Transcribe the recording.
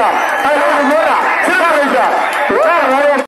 Freedom.